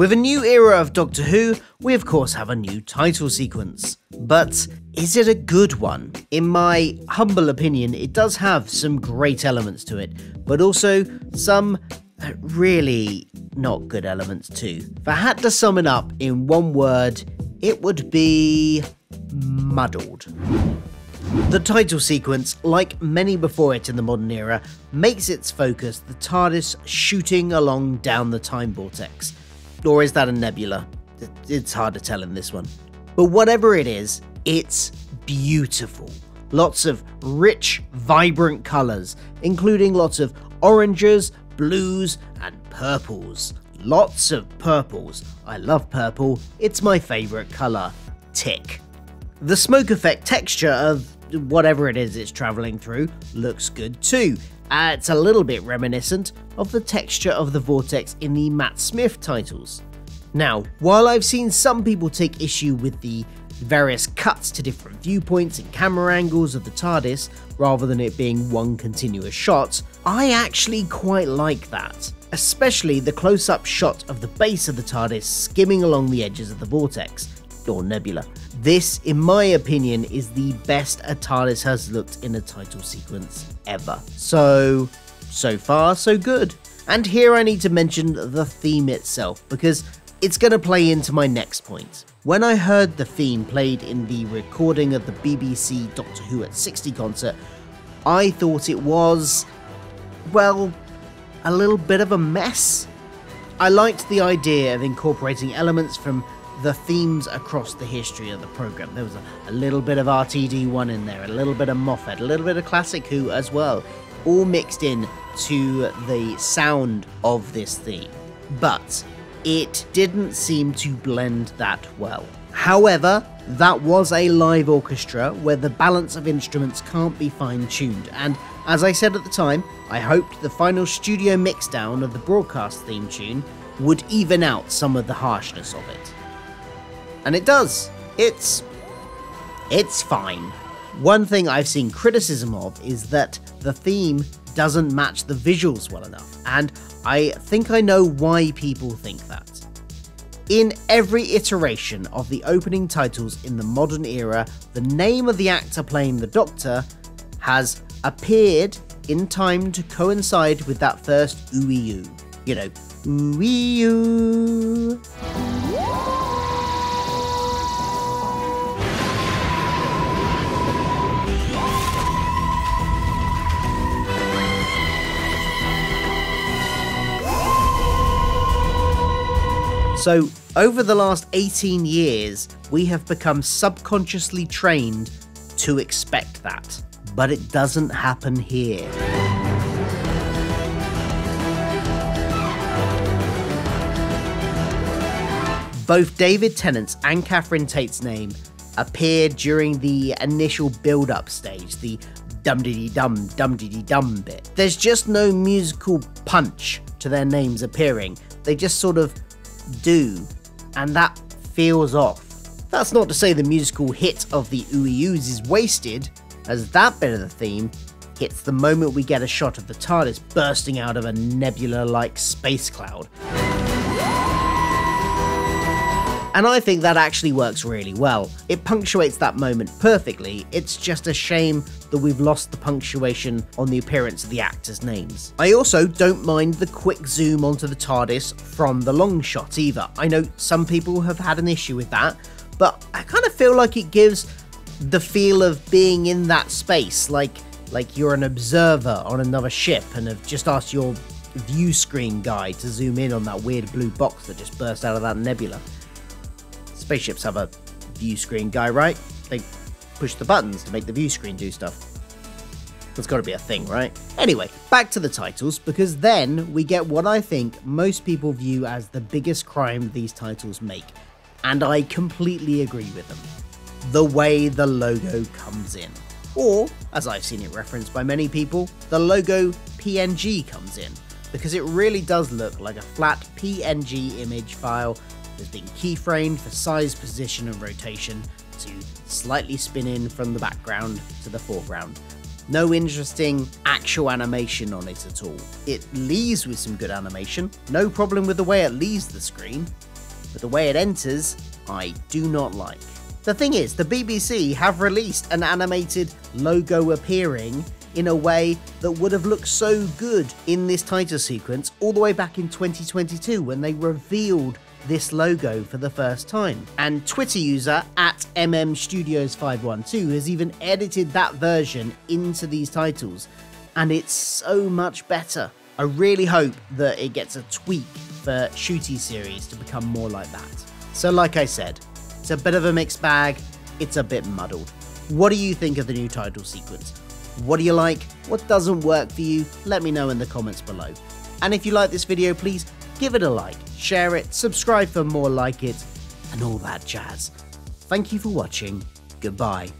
With a new era of Doctor Who, we of course have a new title sequence. But is it a good one? In my humble opinion, it does have some great elements to it, but also some uh, really not good elements too. If I had to sum it up in one word, it would be muddled. The title sequence, like many before it in the modern era, makes its focus the TARDIS shooting along down the time vortex. Or is that a nebula? It's hard to tell in this one. But whatever it is, it's beautiful. Lots of rich, vibrant colours, including lots of oranges, blues, and purples. Lots of purples. I love purple, it's my favourite colour. Tick. The smoke effect texture of whatever it is it's travelling through looks good too. Uh, it's a little bit reminiscent of the texture of the vortex in the Matt Smith titles. Now, while I've seen some people take issue with the various cuts to different viewpoints and camera angles of the TARDIS rather than it being one continuous shot, I actually quite like that especially the close up shot of the base of the TARDIS skimming along the edges of the vortex, or nebula. This, in my opinion, is the best a TARDIS has looked in a title sequence ever. So, so far, so good. And here I need to mention the theme itself, because it's going to play into my next point. When I heard the theme played in the recording of the BBC Doctor Who at 60 concert, I thought it was, well, a little bit of a mess. I liked the idea of incorporating elements from the themes across the history of the program. There was a, a, little bit of RTD1 in there, a little bit of Moffat, a little bit of Classic Who as well, all mixed in to the sound of this theme. But it didn't seem to blend that well. However, that was a live orchestra where the balance of instruments can't be fine tuned, and as I said at the time, I hoped the final studio mixdown of the broadcast theme tune would even out some of the harshness of it. And it does. It's. It's fine. One thing I've seen criticism of is that the theme doesn't match the visuals well enough, and I think I know why people think that. In every iteration of the opening titles in the modern era, the name of the actor playing the Doctor has appeared in time to coincide with that first ooey You know, ooey So, over the last 18 years, we have become subconsciously trained to expect that but it doesn't happen here. Both David Tennant's and Catherine Tate's name appeared during the initial build up stage, the dum diddy dum dum diddy dum bit. There's just no musical punch to their names appearing, they just sort of do, and that feels off. That's not to say the musical hit of the ooey is wasted, as that bit of the theme hits the moment we get a shot of the TARDIS bursting out of a nebula like space cloud. And I think that actually works really well. It punctuates that moment perfectly, it's just a shame that we've lost the punctuation on the appearance of the actors' names. I also don't mind the quick zoom onto the TARDIS from the long shot either. I know some people have had an issue with that, but I kind of feel like it gives the feel of being in that space, like like you're an observer on another ship and have just asked your view screen guy to zoom in on that weird blue box that just burst out of that nebula. Spaceships have a view screen guy, right? They push the buttons to make the view screen do stuff. That's got to be a thing, right? Anyway, back to the titles, because then we get what I think most people view as the biggest crime these titles make, and I completely agree with them the way the logo comes in. Or, as I've seen it referenced by many people, the logo PNG comes in, because it really does look like a flat PNG image file that's been keyframed for size, position, and rotation to slightly spin in from the background to the foreground. No interesting actual animation on it at all. It leaves with some good animation, no problem with the way it leaves the screen, but the way it enters, I do not like. The thing is, the BBC have released an animated logo appearing in a way that would have looked so good in this title sequence all the way back in 2022 when they revealed this logo for the first time. And Twitter user at MM Studios 512 has even edited that version into these titles, and it's so much better. I really hope that it gets a tweak for Ncuti series to become more like that. So, like I said, it's a bit of a mixed bag, it's a bit muddled. What do you think of the new title sequence? What do you like? What doesn't work for you? Let me know in the comments below. And if you like this video, please give it a like, share it, subscribe for more like it, and all that jazz. Thank you for watching. Goodbye.